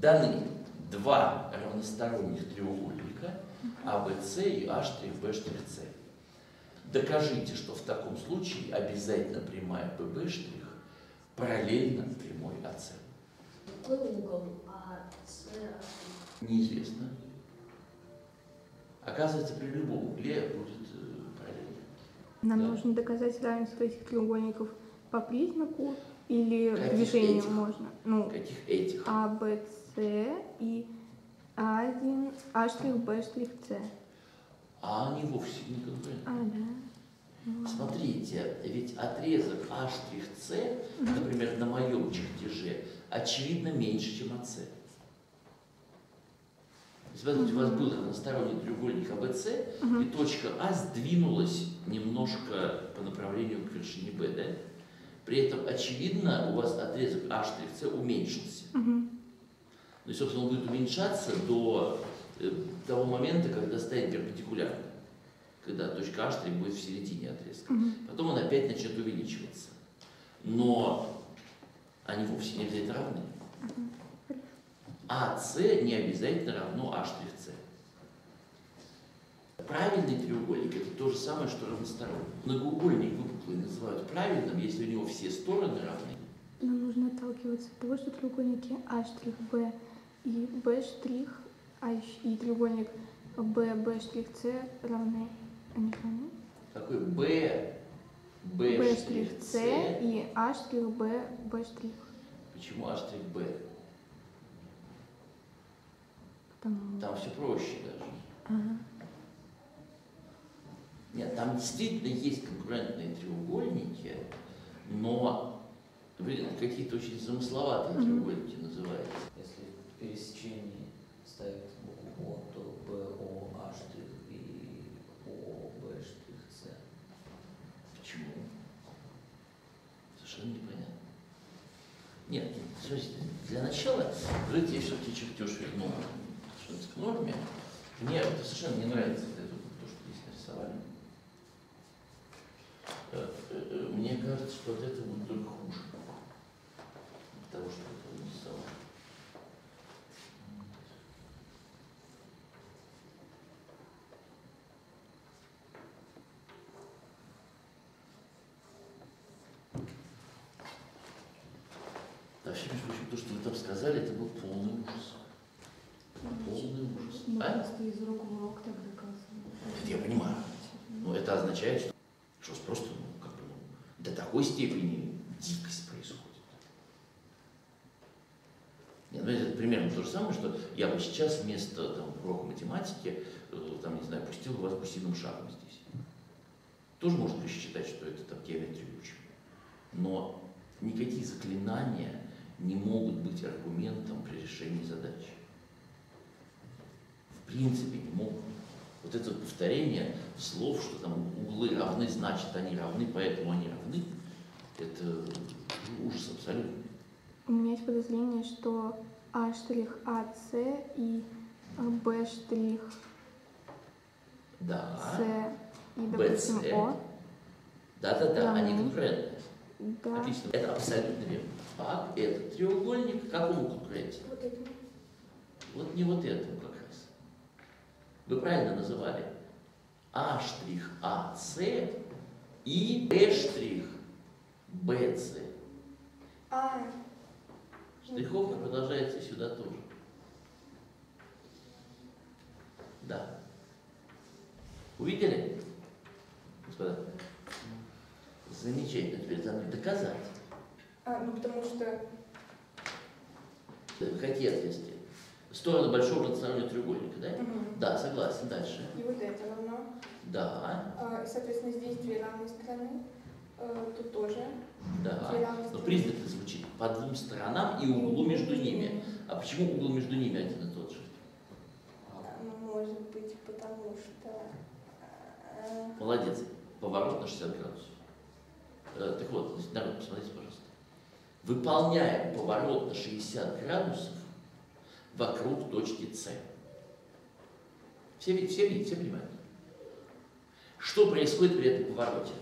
Даны два равносторонних треугольника АВС и A'B'C. Докажите, что в таком случае обязательно прямая ББ' параллельна прямой АС. Какой угол АС? Неизвестно. Оказывается, при любом угле будет э, параллельно. Нам Да. нужно доказать равенство этих треугольников по признаку или Каких движением этих? можно. Ну, Каких этих? А, Б, С и А1, А штрих, Б штрих, С. А они вовсе не конкурентны. А, да. Смотрите, ведь отрезок A'C, например, на моем чертеже, очевидно меньше, чем АС. Смотрите, у вас был равносторонний треугольник АБС, и точка А сдвинулась немножко по направлению к вершине Б, да? При этом, очевидно, у вас отрезок A'C уменьшился. Мгм. И, собственно, он будет уменьшаться до э, того момента, когда станет перпендикулярным. Когда точка А' будет в середине отрезка. Мгм. Потом он опять начнет увеличиваться. Но они вовсе не обязательно равны. АС не обязательно равно A'C. Правильный треугольник это то же самое, что равносторонний. Многоугольник выпуклый называют правильным, если у него все стороны равны. Нам нужно отталкиваться от того, что треугольники А Б и Б штрих, а ещё- и треугольник Б, Б штрих, С равны. Они равны? Какой Б, Б, Б штрих. С и А штрих, Б, Б штрих. Почему А штрих Б? Потому... Там все проще даже. Ага. Нет, там действительно есть конкурентные треугольники, но какие-то очень замысловатые Мгм. треугольники называются. Пересечении ставят букву О, то БО, А штрих и О, Б штрих, С. Почему? Совершенно непонятно. Нет, смотрите, для начала, давайте я все-таки чертеж верну к норме. Мне это совершенно не нравится это то, что здесь нарисовали. Э, э, э, Мне кажется, что от этого будет только хуже. От того, что это нарисовали. Вообще, между прочим, то, что вы там сказали, это был полный ужас. Полный ужас. Мы А? просто из рук в рог так доказываем. Это я понимаю. Но это означает, что, что просто ну, как бы, ну, до такой степени дикость происходит. Нет, ну, это примерно то же самое, что я бы сейчас вместо там, урока математики, э, там, не знаю, пустил бы вас гусиным шагом здесь. Тоже можно считать, что это там геометрию учим. Но никакие заклинания не могут быть аргументом при решении задачи. В принципе не могут. Вот это повторение слов, что там углы равны, значит они равны, поэтому они равны, это ужас абсолютный. У меня есть подозрение, что А штрих, А, С и э, Б штрих, Да, С и, допустим, С. О. да-да-да, они Равны. Да. Отлично, это абсолютно верно. А этот треугольник к какому конкуренте? Вот это. Вот не вот этому как раз. Вы правильно называли. А штрих АС и Б штрих БС. А, Штриховка продолжается сюда тоже. Да. Увидели? Господа? Замечательно. Теперь надо доказать. А, ну потому что Какие отверстия? Стороны большого равностороннего треугольника, да? мгм, Да, согласен. Дальше. и вот это равно. Да, А, и, соответственно, здесь две равные стороны. Э, Тут тоже. да. Но признак звучит по двум сторонам и углу между ними. А почему угол между ними один и тот же? А, ну, Может быть, потому что... э, Молодец. Поворот на 60 градусов. Э, так вот, значит, народ, посмотрите, пожалуйста. Выполняем поворот на 60 градусов вокруг точки С. Все, видят, все видят, все понимают. Что происходит при этом повороте?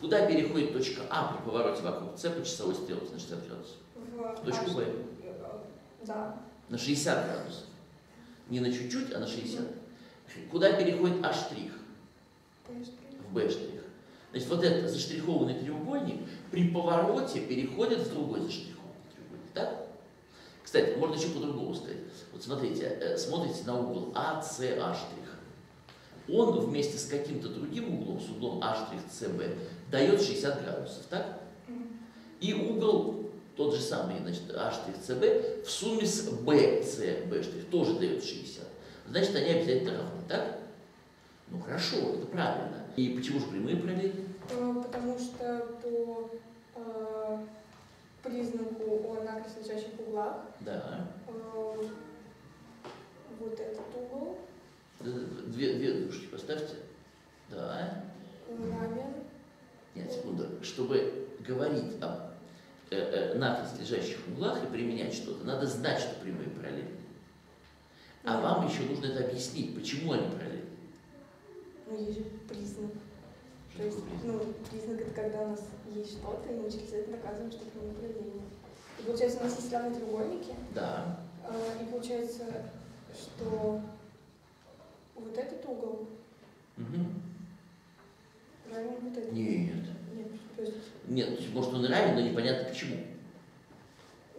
Куда переходит точка А при повороте вокруг С по часовой стрелке на 60 градусов? в Точку H- Б. э, Да. на 60 градусов. Не на чуть-чуть, а на 60. Куда переходит А? В Б. Значит, вот этот заштрихованный треугольник при повороте переходит в другой заштрихованный треугольник. Так? Кстати, можно еще по-другому сказать. Вот смотрите, э, смотрите на угол АСА штрих. Он вместе с каким-то другим углом, с углом А СБ, дает 60 градусов, так? И угол тот же самый, значит, А СБ в сумме с штрих тоже дает 60. Значит, они обязательно равны, так? Ну хорошо, это правильно. И почему же прямые параллели? Э, Потому что по э, признаку о накрест лежащих углах Да. э, вот этот угол Две, две дужки поставьте. Да. равен Нет, секунду. Чтобы говорить о э, э, накрест лежащих углах и применять что-то, надо знать, что прямые параллели. А вам еще нужно это объяснить, почему они параллельны. Ну, есть же признак. Что То есть, признак? ну, признак это когда у нас есть что-то, и мы через это доказываем, что это направление. И получается, у нас есть равные треугольники, Да. э, и получается, что вот этот угол Мгм. равен вот этому. Нет. Нет, то есть Нет, может он равен, но непонятно почему.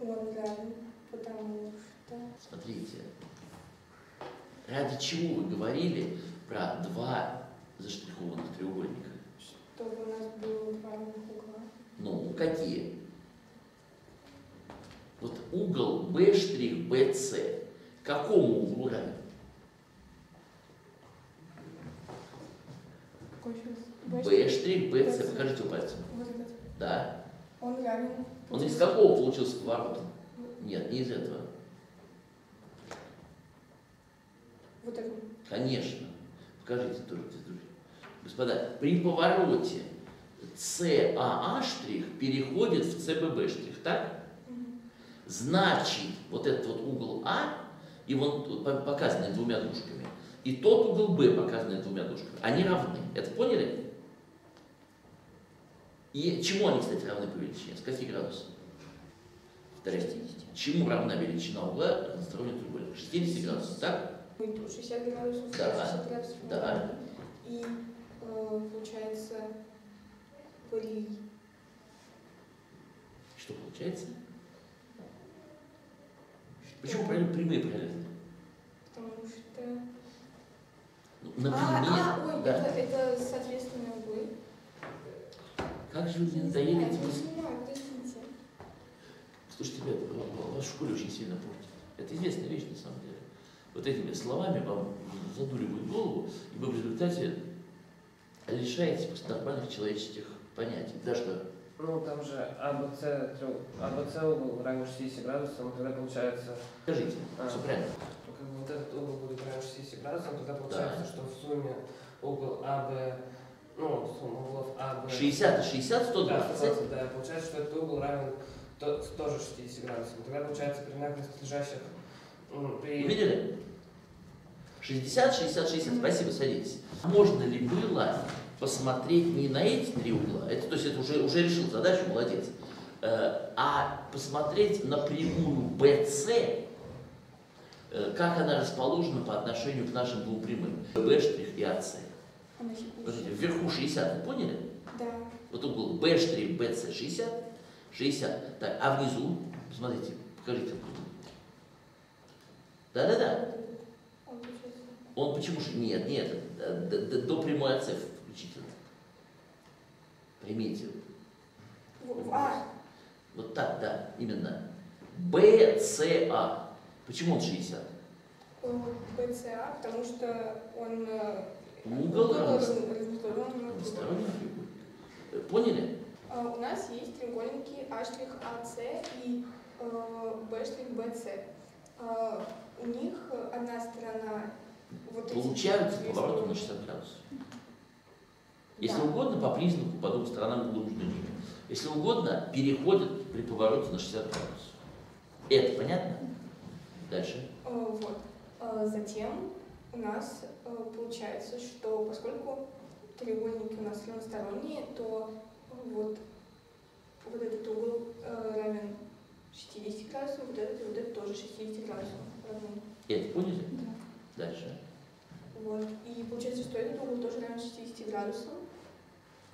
он равен, потому что... Смотрите, ради чего вы говорили про два заштрихованных треугольника? Чтобы у нас было два равных угла. Ну, какие? Вот угол B штрих BC какому углу равен? B штрих BC, покажите пальцем. Вот этот. Да. Он равен... Он из какого получился поворот? Нет, не из этого. Вот этому. Конечно. Покажите тоже, друзья. Господа, при повороте CAA штрих переходит в CBB штрих, так? Значит, вот этот вот угол А, и по- показанный двумя дужками, и тот угол Б, показанный двумя дужками, они равны. Это поняли? И чему они, кстати, равны по величине? С каких градусов? Повторяйте. Чему равна величина угла разностороннего треугольника? 60 градусов, так? И тут 60 градусов, Да. 60 градусов. Да. И э, получается. Что получается? Почему прям- прямые параллельны? Потому что... Ну, А, а, ой, да. это, это соответственные углы. Как же вы не не понимаю, подождите. Слушайте, ребята, ва- ва- вас в школе очень сильно портит. Это известная вещь на самом деле. Вот этими словами вам задуривают голову, и вы в результате лишаетесь просто нормальных человеческих понятий. Даже Ну, там же АБЦ, АБЦ угол равен 60 градусам, тогда получается, скажите, А. все правильно. ну, как бы вот этот угол будет равен 60 градусам, тогда получается, что в сумме угол АБ, ну, сумма углов АБ... 60 и 60, Да, 120. 120, да, получается, что этот угол равен то- тоже 60 градусам. Тогда получается при накрести лежащих, при... Увидели? 60, 60, 60. Спасибо, садитесь. Можно ли было посмотреть не на эти три угла, это, то есть это уже, уже решил задачу, молодец, э, а посмотреть на прямую BC, э, как она расположена по отношению к нашим двум прямым, B' и AC. Хипуша. Подождите, вверху 60, вы поняли? Да. Вот угол B', BC 60, 60. Так, а внизу, посмотрите, покажите. Да-да-да. Он почему же? Нет, нет, э, до прямой АЦ включительно. Примите. А, Вот так, да, именно. БЦА. Почему он 60? э, БЦА, потому что он... э, Угол раз- разносторонний. Э, Поняли? А, У нас есть треугольники А АС и э, Б БС. А, У них одна сторона вот Получаются повороты на стороны. 60 градусов. Если угодно, по признаку, по двум сторонам ними. Если угодно, переходят при повороте на 60 градусов. Это понятно? Дальше. Э, Вот. Э, Затем у нас э, получается, что поскольку треугольники у нас равносторонние, то вот, вот этот угол равен 60 градусов, вот этот вот этот тоже 60 градусов равны. Это поняли? Да. Дальше. Вот. И получается, что этот угол тоже равен 60 градусам.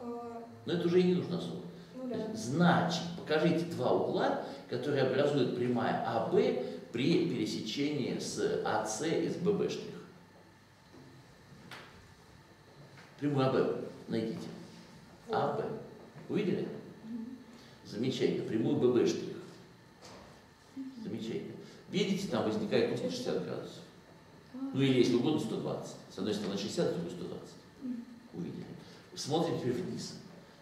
А, Но это уже и не нужно особо. Ну да. Значит, покажите два угла, которые образуют прямая АБ при пересечении с АС и с ББ штрих. Прямую АБ найдите. АБ. Увидели? Замечательно. Прямую ББ штрих. Замечательно. Видите, там возникает угол 60 градусов. Ну или если угодно 120. С одной стороны 60, с другой 120. Увидели. Смотрим теперь вниз.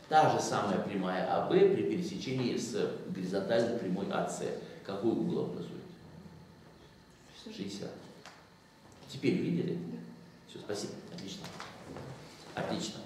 Та же самая прямая АБ при пересечении с горизонтальной прямой АС. Какой угол образует? 60. Теперь видели? Все, спасибо. Отлично. Отлично.